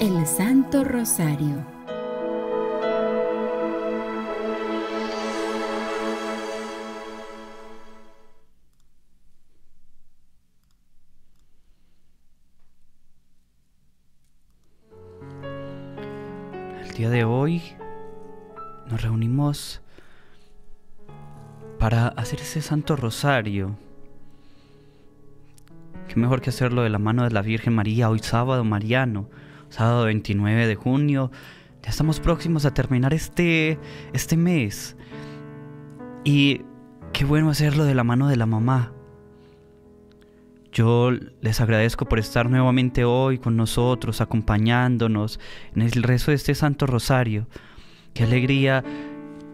El Santo Rosario. El día de hoy nos reunimos para hacer ese Santo Rosario. Qué mejor que hacerlo de la mano de la Virgen María hoy sábado mariano, sábado 29 de junio. Ya estamos próximos a terminar este, este mes. Y qué bueno hacerlo de la mano de la mamá. Yo les agradezco por estar nuevamente hoy con nosotros, acompañándonos en el rezo de este Santo Rosario. Qué alegría,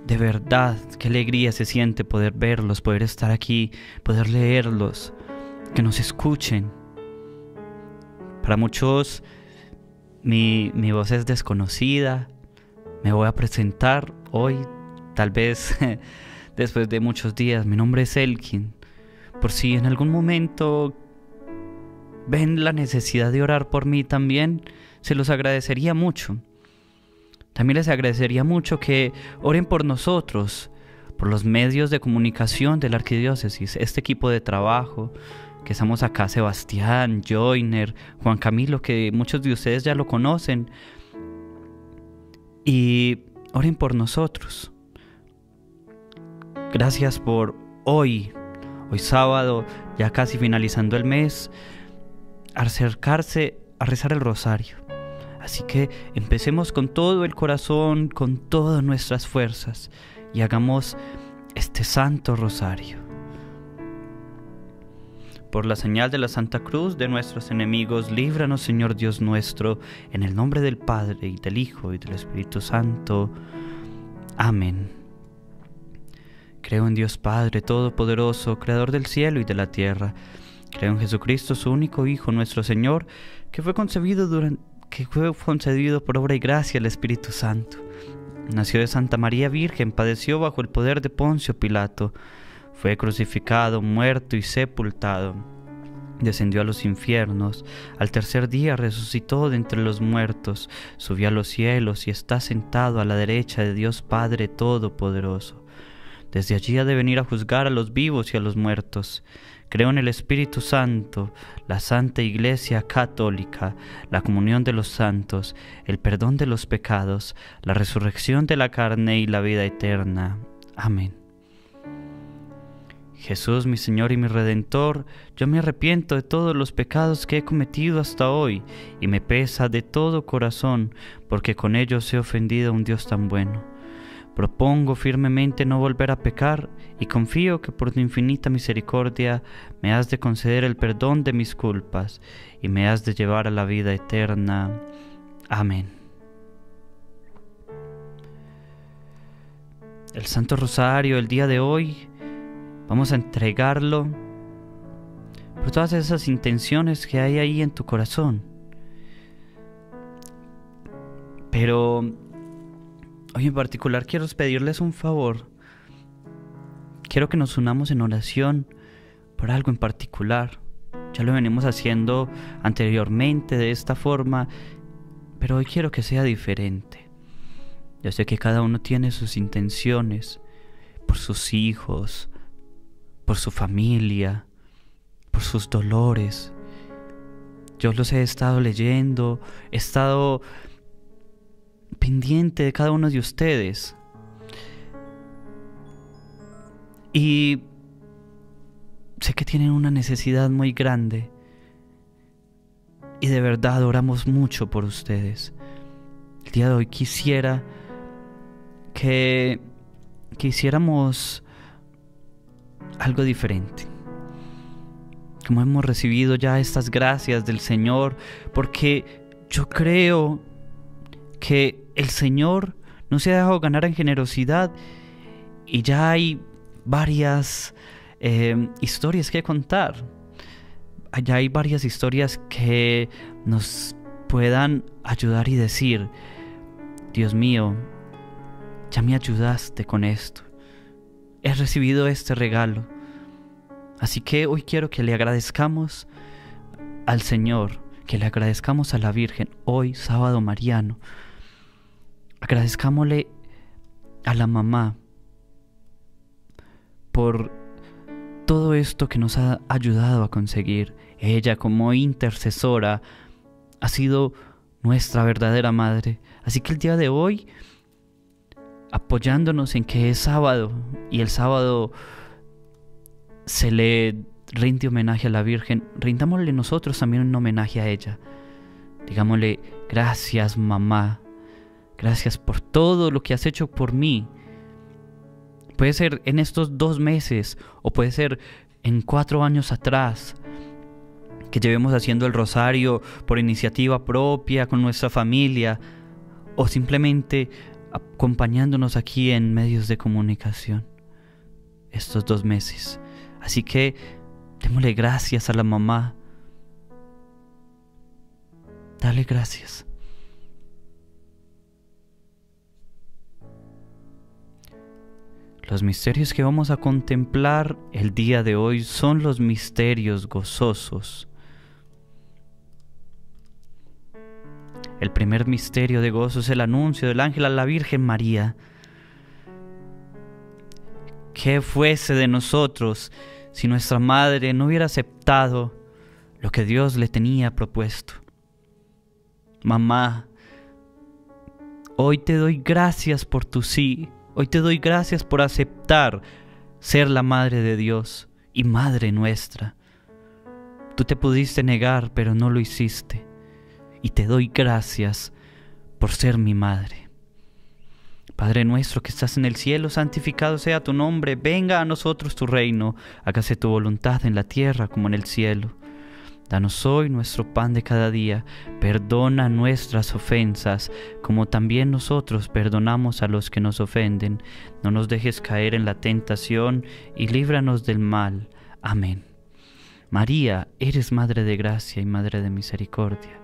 de verdad, qué alegría se siente poder verlos, poder estar aquí, poder leerlos, que nos escuchen. Para muchos mi, mi voz es desconocida, me voy a presentar hoy, tal vez después de muchos días. Mi nombre es Elkin. Por si en algún momento ven la necesidad de orar por mí también, se los agradecería mucho. También les agradecería mucho que oren por nosotros, por los medios de comunicación de la arquidiócesis, este equipo de trabajo, que estamos acá, Sebastián, Joyner, Juan Camilo, que muchos de ustedes ya lo conocen. Y oren por nosotros. Gracias por hoy, hoy sábado, ya casi finalizando el mes, acercarse a rezar el rosario. Así que empecemos con todo el corazón, con todas nuestras fuerzas y hagamos este santo rosario. Por la señal de la Santa Cruz de nuestros enemigos, líbranos Señor Dios nuestro, en el nombre del Padre y del Hijo y del Espíritu Santo. Amén. Creo en Dios Padre Todopoderoso, Creador del cielo y de la tierra. Creo en Jesucristo, su único Hijo, nuestro Señor, que fue concebido durante que fue concedido por obra y gracia del Espíritu Santo. Nació de Santa María Virgen, padeció bajo el poder de Poncio Pilato, fue crucificado, muerto y sepultado. Descendió a los infiernos, al tercer día resucitó de entre los muertos, subió a los cielos y está sentado a la derecha de Dios Padre Todopoderoso. Desde allí ha de venir a juzgar a los vivos y a los muertos. Creo en el Espíritu Santo, la Santa Iglesia Católica, la comunión de los santos, el perdón de los pecados, la resurrección de la carne y la vida eterna. Amén. Jesús, mi Señor y mi Redentor, yo me arrepiento de todos los pecados que he cometido hasta hoy y me pesa de todo corazón porque con ellos he ofendido a un Dios tan bueno. Propongo firmemente no volver a pecar y confío que por tu infinita misericordia me has de conceder el perdón de mis culpas y me has de llevar a la vida eterna. Amén. El Santo Rosario el día de hoy vamos a entregarlo por todas esas intenciones que hay ahí en tu corazón. Pero hoy en particular quiero pedirles un favor. Quiero que nos unamos en oración por algo en particular. Ya lo venimos haciendo anteriormente de esta forma, pero hoy quiero que sea diferente. Yo sé que cada uno tiene sus intenciones por sus hijos, por su familia, por sus dolores. Yo los he estado leyendo, he estado pendiente de cada uno de ustedes. Y sé que tienen una necesidad muy grande. Y de verdad oramos mucho por ustedes. El día de hoy quisiera que, hiciéramos algo diferente. Como hemos recibido ya estas gracias del Señor, porque yo creo que el Señor no se ha dejado ganar en generosidad y ya hay varias eh, historias que contar. Ya hay varias historias que nos puedan ayudar y decir, Dios mío, ya me ayudaste con esto. He recibido este regalo. Así que hoy quiero que le agradezcamos al Señor que le agradezcamos a la Virgen hoy, sábado mariano. Agradezcámosle a la mamá por todo esto que nos ha ayudado a conseguir. Ella como intercesora ha sido nuestra verdadera madre. Así que el día de hoy, apoyándonos en que es sábado y el sábado se le rinde homenaje a la Virgen, rindámosle nosotros también un homenaje a ella. Digámosle, gracias mamá, gracias por todo lo que has hecho por mí. Puede ser en estos dos meses o puede ser en cuatro años atrás que llevemos haciendo el rosario por iniciativa propia con nuestra familia o simplemente acompañándonos aquí en medios de comunicación estos dos meses. Así que démosle gracias a la mamá. Dale gracias. Los misterios que vamos a contemplar el día de hoy son los misterios gozosos. El primer misterio de gozo es el anuncio del ángel a la Virgen María. ¿Qué fuese de nosotros si nuestra madre no hubiera aceptado lo que Dios le tenía propuesto. Mamá, hoy te doy gracias por tu sí, hoy te doy gracias por aceptar ser la madre de Dios y madre nuestra. Tú te pudiste negar, pero no lo hiciste. Y te doy gracias por ser mi madre. Padre nuestro que estás en el cielo, santificado sea tu nombre, venga a nosotros tu reino, hágase tu voluntad en la tierra como en el cielo. Danos hoy nuestro pan de cada día, perdona nuestras ofensas, como también nosotros perdonamos a los que nos ofenden. No nos dejes caer en la tentación y líbranos del mal. Amén. María, eres Madre de Gracia y Madre de Misericordia.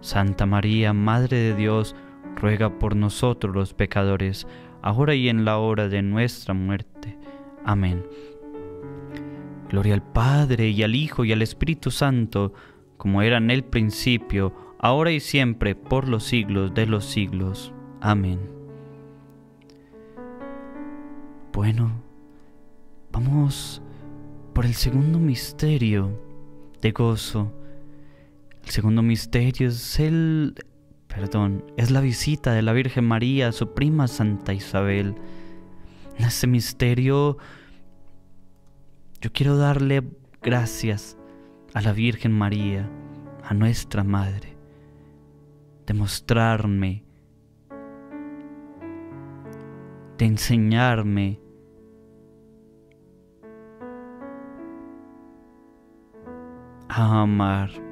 Santa María, Madre de Dios, ruega por nosotros los pecadores, ahora y en la hora de nuestra muerte. Amén. Gloria al Padre y al Hijo y al Espíritu Santo, como era en el principio, ahora y siempre, por los siglos de los siglos. Amén. Bueno, vamos por el segundo misterio de gozo. El segundo misterio es el, perdón, es la visita de la Virgen María a su prima Santa Isabel. En ese misterio yo quiero darle gracias a la Virgen María, a nuestra Madre, de mostrarme, de enseñarme a amar.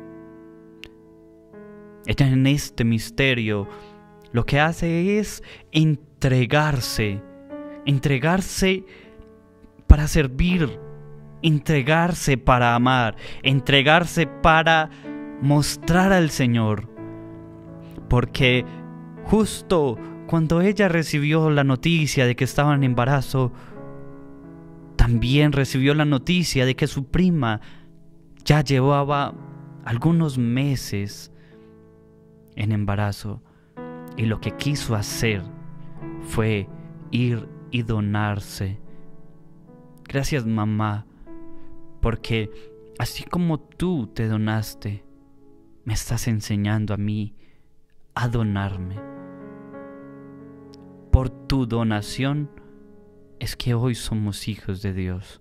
Ella en este misterio lo que hace es entregarse, entregarse para servir entregarse para amar, entregarse para mostrar al Señor. Porque justo cuando ella recibió la noticia de que estaba en embarazo, también recibió la noticia de que su prima ya llevaba algunos meses en embarazo y lo que quiso hacer fue ir y donarse. Gracias mamá porque así como tú te donaste, me estás enseñando a mí a donarme. Por tu donación es que hoy somos hijos de Dios.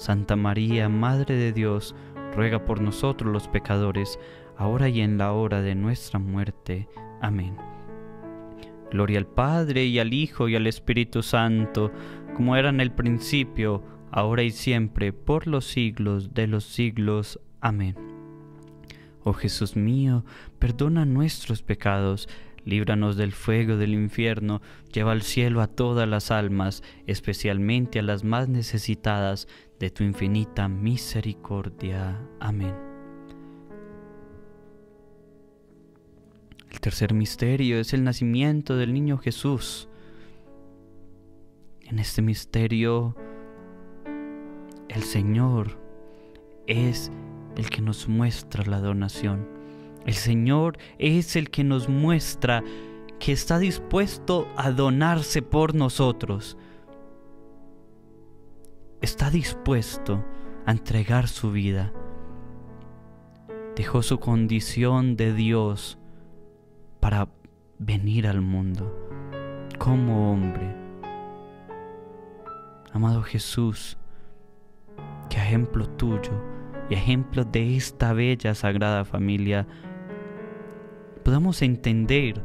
Santa María, Madre de Dios, ruega por nosotros los pecadores, ahora y en la hora de nuestra muerte. Amén. Gloria al Padre y al Hijo y al Espíritu Santo, como era en el principio, ahora y siempre, por los siglos de los siglos. Amén. Oh Jesús mío, perdona nuestros pecados, líbranos del fuego del infierno, lleva al cielo a todas las almas, especialmente a las más necesitadas de tu infinita misericordia. Amén. El tercer misterio es el nacimiento del niño Jesús. En este misterio, el Señor es el que nos muestra la donación. El Señor es el que nos muestra que está dispuesto a donarse por nosotros está dispuesto a entregar su vida. Dejó su condición de Dios para venir al mundo como hombre. Amado Jesús, que ejemplo tuyo y ejemplo de esta bella sagrada familia, podamos entender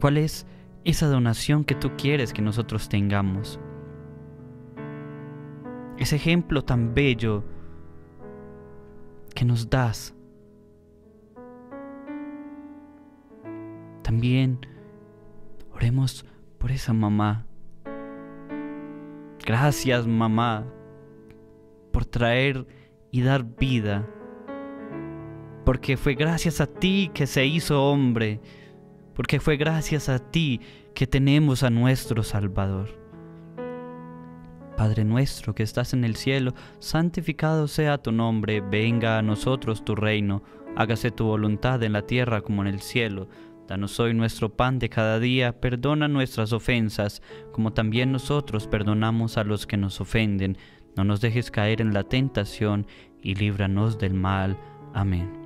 cuál es esa donación que tú quieres que nosotros tengamos ese ejemplo tan bello que nos das. También oremos por esa mamá. Gracias mamá por traer y dar vida. Porque fue gracias a ti que se hizo hombre. Porque fue gracias a ti que tenemos a nuestro Salvador. Padre nuestro que estás en el cielo, santificado sea tu nombre, venga a nosotros tu reino, hágase tu voluntad en la tierra como en el cielo. Danos hoy nuestro pan de cada día, perdona nuestras ofensas, como también nosotros perdonamos a los que nos ofenden. No nos dejes caer en la tentación y líbranos del mal. Amén.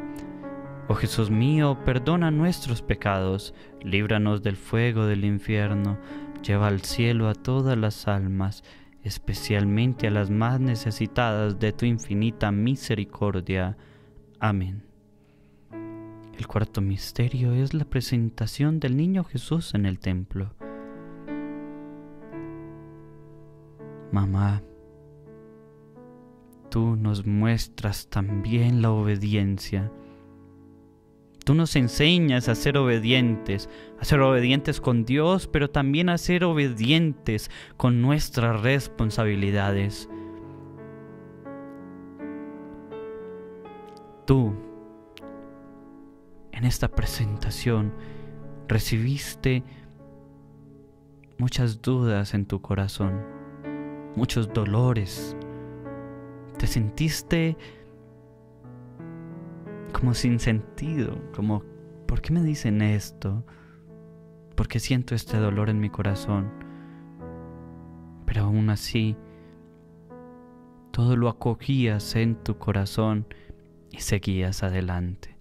Oh Jesús mío, perdona nuestros pecados, líbranos del fuego del infierno, lleva al cielo a todas las almas, especialmente a las más necesitadas de tu infinita misericordia. Amén. El cuarto misterio es la presentación del niño Jesús en el templo. Mamá, tú nos muestras también la obediencia Tú nos enseñas a ser obedientes, a ser obedientes con Dios, pero también a ser obedientes con nuestras responsabilidades. Tú, en esta presentación, recibiste muchas dudas en tu corazón, muchos dolores. Te sentiste como sin sentido, como, ¿por qué me dicen esto? ¿Por qué siento este dolor en mi corazón? Pero aún así, todo lo acogías en tu corazón y seguías adelante.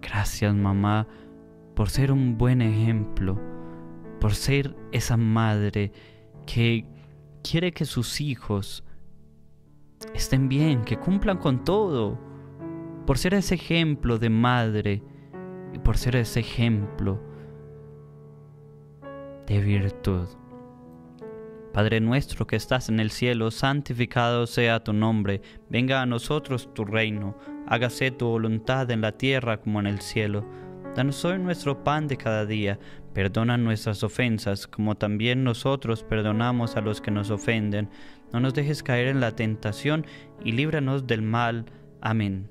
Gracias mamá por ser un buen ejemplo, por ser esa madre que quiere que sus hijos estén bien, que cumplan con todo, por ser ese ejemplo de madre y por ser ese ejemplo de virtud. Padre nuestro que estás en el cielo, santificado sea tu nombre, venga a nosotros tu reino, hágase tu voluntad en la tierra como en el cielo. Danos hoy nuestro pan de cada día, perdona nuestras ofensas como también nosotros perdonamos a los que nos ofenden. No nos dejes caer en la tentación y líbranos del mal. Amén.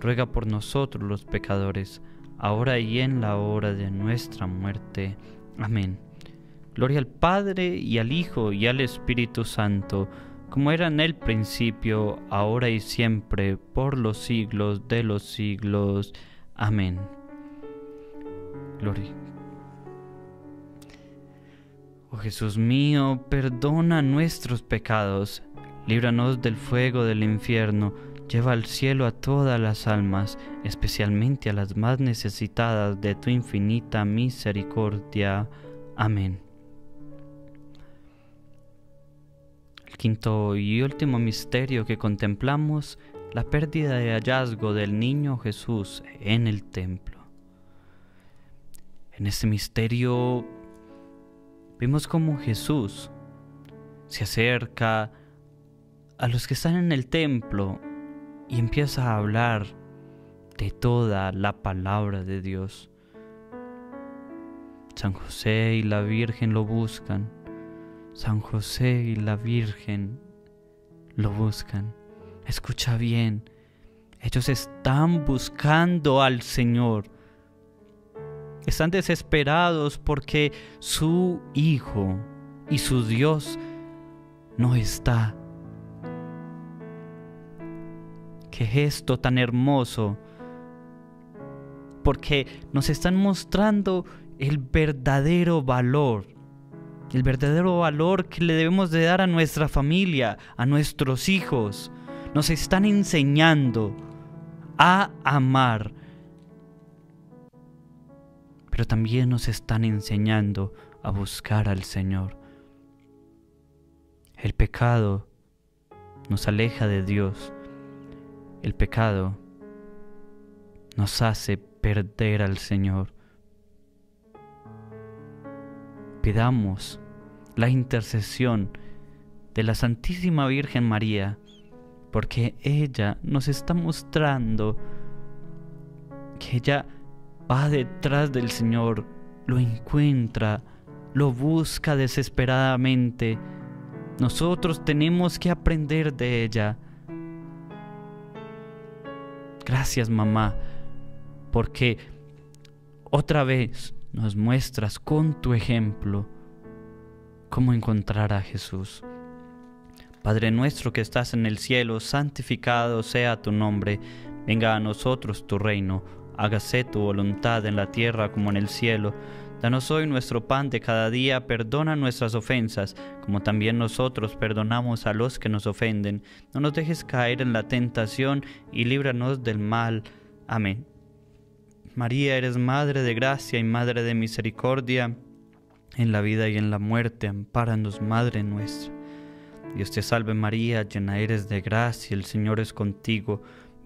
ruega por nosotros los pecadores, ahora y en la hora de nuestra muerte. Amén. Gloria al Padre y al Hijo y al Espíritu Santo, como era en el principio, ahora y siempre, por los siglos de los siglos. Amén. Gloria. Oh Jesús mío, perdona nuestros pecados, líbranos del fuego del infierno, lleva al cielo a todas las almas, especialmente a las más necesitadas de tu infinita misericordia. Amén. El quinto y último misterio que contemplamos, la pérdida de hallazgo del niño Jesús en el templo. En este misterio vemos cómo Jesús se acerca a los que están en el templo y empieza a hablar de toda la palabra de Dios. San José y la Virgen lo buscan. San José y la Virgen lo buscan. Escucha bien, ellos están buscando al Señor están desesperados porque su Hijo y su Dios no está. Qué gesto tan hermoso, porque nos están mostrando el verdadero valor, el verdadero valor que le debemos de dar a nuestra familia, a nuestros hijos. Nos están enseñando a amar pero también nos están enseñando a buscar al Señor. El pecado nos aleja de Dios. El pecado nos hace perder al Señor. Pidamos la intercesión de la Santísima Virgen María, porque ella nos está mostrando que ella va detrás del Señor, lo encuentra, lo busca desesperadamente. Nosotros tenemos que aprender de ella. Gracias mamá, porque otra vez nos muestras con tu ejemplo cómo encontrar a Jesús. Padre nuestro que estás en el cielo, santificado sea tu nombre, venga a nosotros tu reino hágase tu voluntad en la tierra como en el cielo. Danos hoy nuestro pan de cada día, perdona nuestras ofensas, como también nosotros perdonamos a los que nos ofenden. No nos dejes caer en la tentación y líbranos del mal. Amén. María, eres Madre de gracia y Madre de misericordia. En la vida y en la muerte, ampáranos, Madre nuestra. Dios te salve María, llena eres de gracia, el Señor es contigo.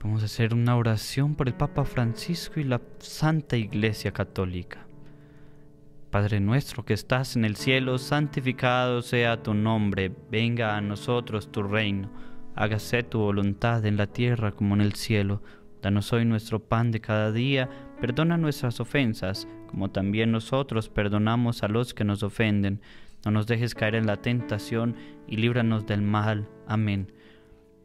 Vamos a hacer una oración por el Papa Francisco y la Santa Iglesia Católica. Padre nuestro que estás en el cielo, santificado sea tu nombre, venga a nosotros tu reino, hágase tu voluntad en la tierra como en el cielo. Danos hoy nuestro pan de cada día, perdona nuestras ofensas, como también nosotros perdonamos a los que nos ofenden. No nos dejes caer en la tentación y líbranos del mal. Amén.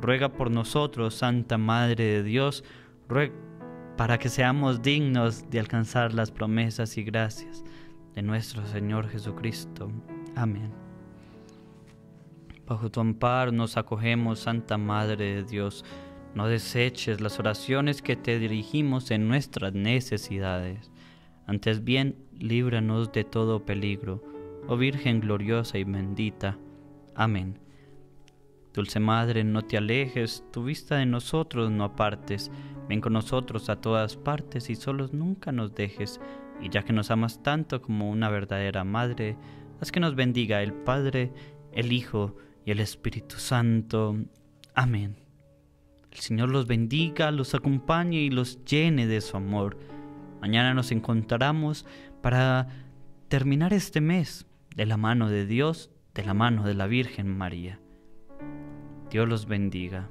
ruega por nosotros, Santa Madre de Dios, para que seamos dignos de alcanzar las promesas y gracias de nuestro Señor Jesucristo. Amén. Bajo tu amparo nos acogemos, Santa Madre de Dios. No deseches las oraciones que te dirigimos en nuestras necesidades. Antes bien, líbranos de todo peligro, oh Virgen gloriosa y bendita. Amén. Dulce Madre, no te alejes, tu vista de nosotros no apartes. Ven con nosotros a todas partes y solos nunca nos dejes. Y ya que nos amas tanto como una verdadera madre, haz que nos bendiga el Padre, el Hijo y el Espíritu Santo. Amén. El Señor los bendiga, los acompañe y los llene de su amor. Mañana nos encontramos para terminar este mes de la mano de Dios, de la mano de la Virgen María. Dios los bendiga.